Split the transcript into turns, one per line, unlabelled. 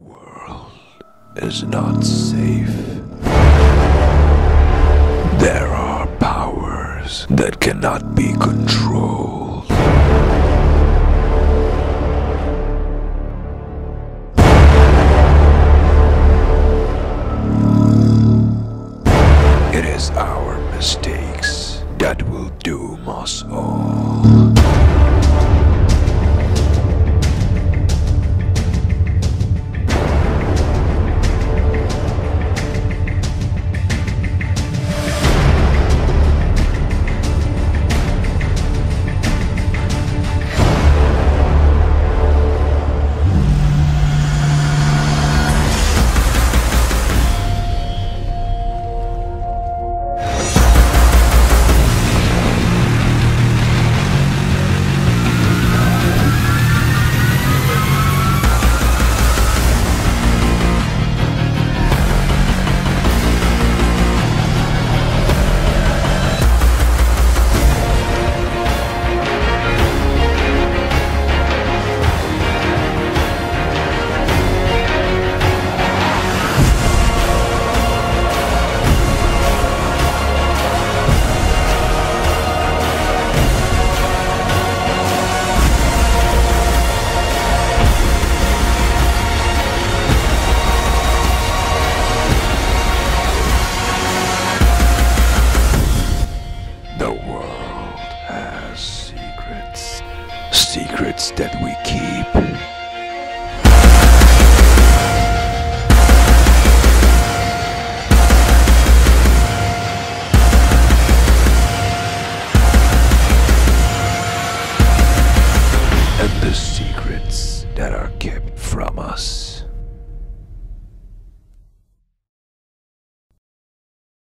World is not safe. There are powers that cannot be controlled. It is our mistakes that will doom us all. The world has secrets. Secrets that we keep. And the secrets that are kept